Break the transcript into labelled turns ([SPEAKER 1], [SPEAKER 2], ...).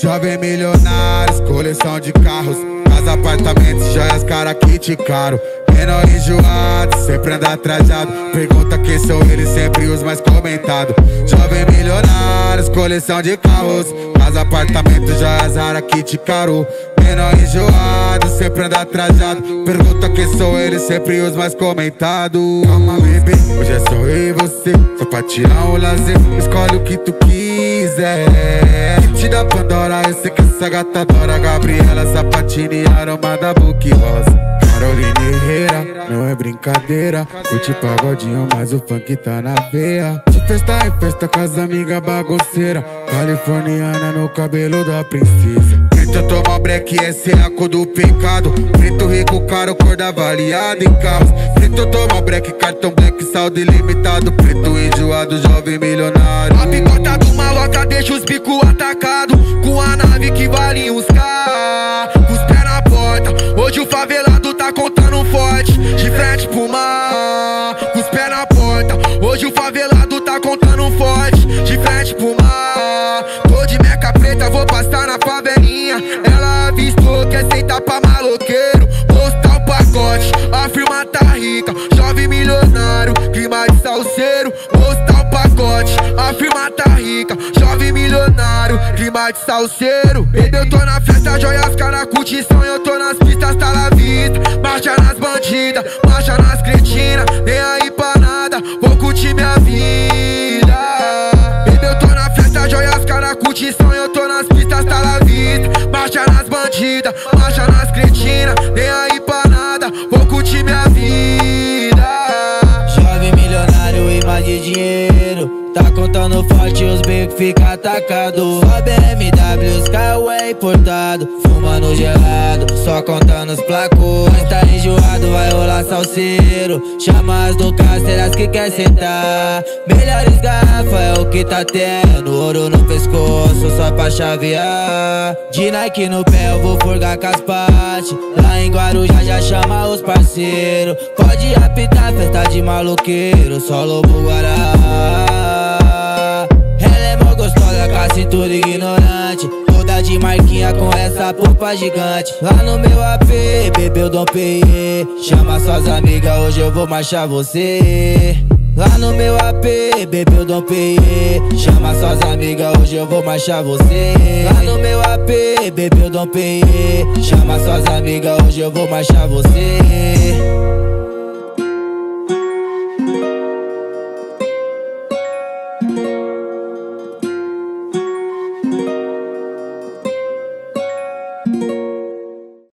[SPEAKER 1] Jovem milionários, coleção de carros. Casa, apartamentos, joias, cara que te caro. Menor enjoado, sempre anda atrasado. Pergunta quem são eles, sempre os mais comentados. Jovem milionários, coleção de carros. Casa, apartamentos, joias, rara que te caro. Menor enjoado, sempre anda atrasado. Pergunta quem são eles, sempre os mais comentados. Calma bebê, hoje é só eu e você. Só pra tirar lazer, escolhe o que tu quiser. Te dá Pandora, eu sei que essa gata adora. Gabriela Sapatini, aroma da Book Rosa. Carolina Herrera, não é brincadeira. Curte pagodinho, mas o funk tá na veia. De festa em festa com as amigas bagoceiras Californiana no cabelo da princesa Preto toma break, essa é a cor do pecado. Preto rico, caro, cor da avaliada em carros Preto toma break, cartão black, saldo ilimitado. Preto enjoado, jovem milionário.
[SPEAKER 2] A picota do maloca deixa os bico atacado. Com a nave que vale uns Com os pés na porta. Hoje o favelado tá contando forte. De frente pro mar Com os pés na porta. Hoje o favelado tá contando forte. De frente pro mar Meca preta, vou passar na favelinha. Ela avistou que é sentar pra maloqueiro. Postar o pacote, a firma tá rica. Jovem milionário, clima de salseiro. Postar o pacote, a firma tá rica. Jovem milionário, clima de salseiro. Baby, eu tô na festa, joias, cara, curtição. Eu tô nas pistas, tá na vista Marcha nas bandidas, marcha nas cretinas. Nem aí tô nas pistas, tá na vista Marcha nas bandidas, marcha nas cretinas Nem aí pra nada, vou curtir minha vida.
[SPEAKER 3] Jovem milionário e mais de dinheiro. Tá contando forte os becos fica atacado. Só BMW, os carros é importado. Fumando gelado, só contando os placos Tá enjoado, vai rolar salseiro. Chama as do as que quer sentar. Melhores garrafas é o que tá tendo. Ouro no pescoço, só pra chavear. De Nike no pé eu vou forgar com as partes. Lá em Guarujá já chama os parceiros. Pode apitar, festa de maloqueiro. Só lobo guará. Ela é mó gostosa com a cintura ignorante De marquinha com essa polpa gigante Lá no meu AP, bebeu Dom P.E. Chama suas amigas, hoje eu vou marchar você Lá no meu AP, bebeu Dom P.E. Chama suas amigas, hoje eu vou marchar você Lá no meu AP, bebeu Dom P.E. Chama suas amigas, hoje eu vou marchar você